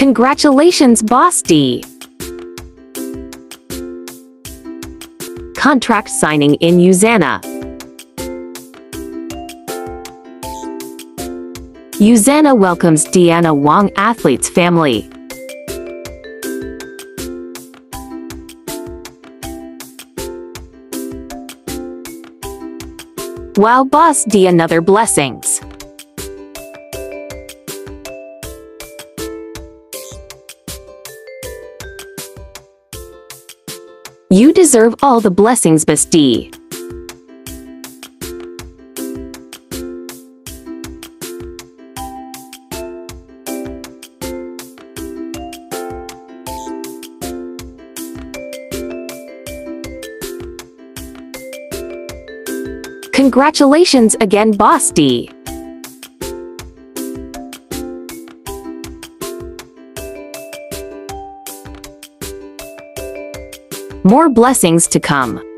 Congratulations, Boss D. Contract signing in Usana. Usana welcomes Deanna Wong Athletes family. Wow Boss D another blessings. You deserve all the blessings, D. Congratulations again, Boss D. More blessings to come.